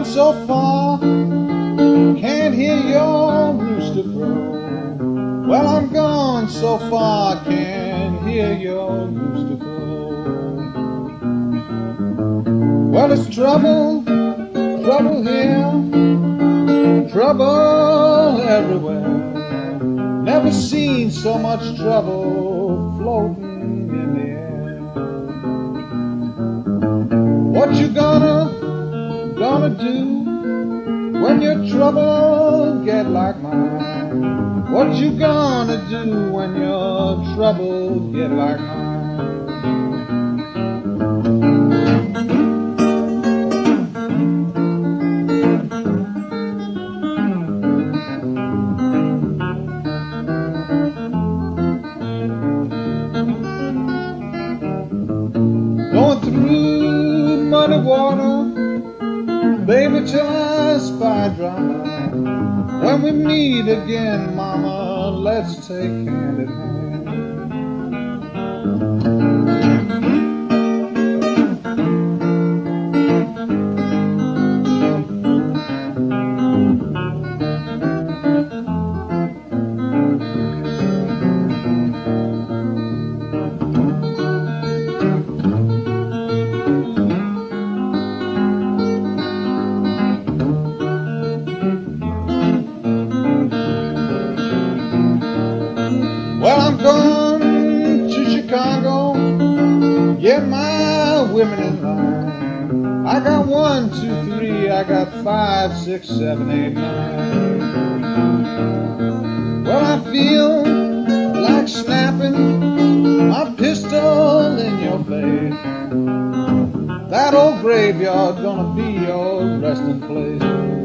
gone so far, can't hear your rooster crow. Well, I'm gone so far, can't hear your rooster crow. Well, it's trouble, trouble here, trouble everywhere. Never seen so much trouble floating in the air. What you gonna, do when your trouble get like mine? What you gonna do when your trouble get like mine? Going through muddy water, baby, just by drama. When we meet again, mama, let's take hand in hand. I'm to Chicago. Yeah, my women in line. I got one, two, three. I got five, six, seven, eight, nine. Well, I feel like snapping my pistol in your face. That old graveyard gonna be your resting place.